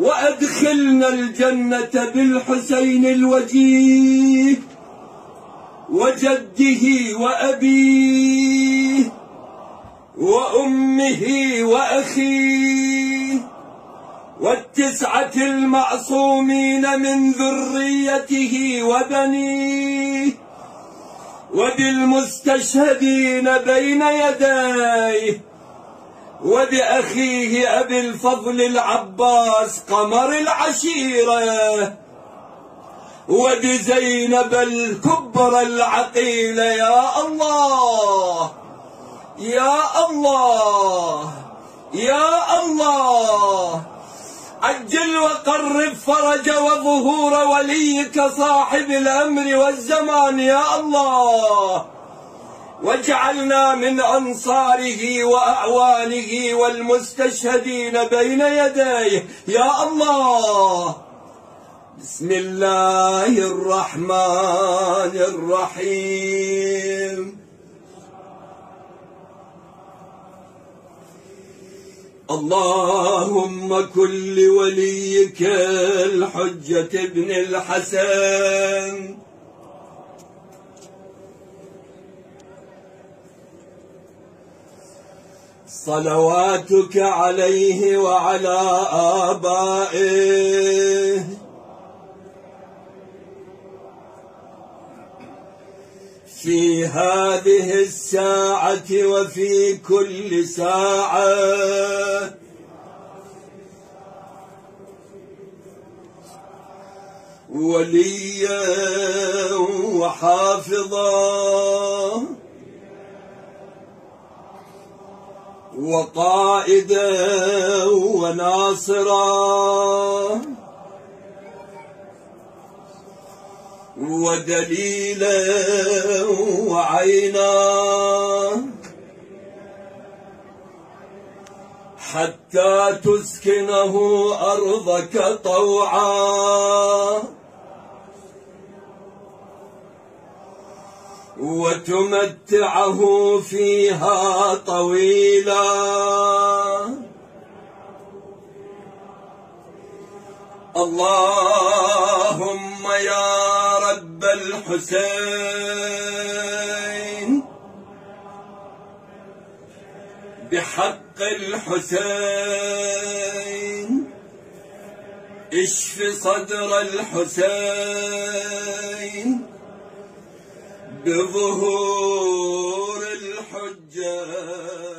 وأدخلنا الجنة بالحسين الوجيه وجده وأبيه وأمه وأخيه والتسعة المعصومين من ذريته وبنيه وبالمستشهدين بين يديه وبأخيه أبي الفضل العباس قمر العشيرة. وبزينب الكبرى العقيلة يا الله يا الله يا الله. عجل وقرب فرج وظهور وليك صاحب الأمر والزمان يا الله. واجعلنا من أنصاره وأعوانه والمستشهدين بين يديه. يا الله! بسم الله الرحمن الرحيم. اللهم كن لوليك الحجة ابن الحسن. صلواتك عليه وعلى آبائه. في هذه الساعة وفي كل ساعة. وليا وحافظا وقائدا وناصرا. ودليلا وعينا. حتى تسكنه أرضك طوعا. وتمتعه فيها طويلا. اللهم يا رب الحسين بحق الحسين اشف صدر الحسين بظهور الحجة.